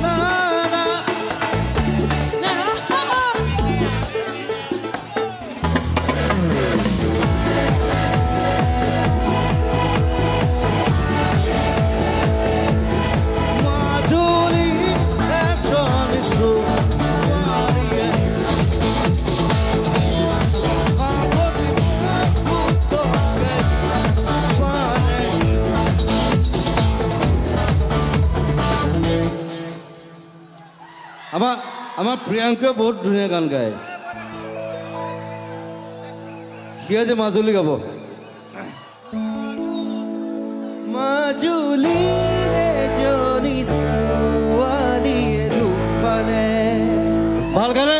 ना আমাৰ আমাৰ প্ৰিয়াংকাই বহুত ধুনীয়া গান গায় সি যে মাজুলী গাব মাজুলী ভাল গানে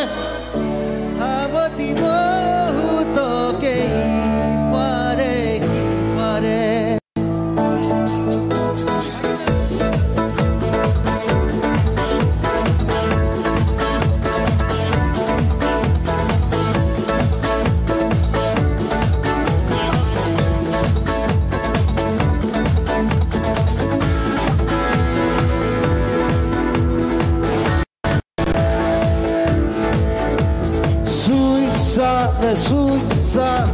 सुरब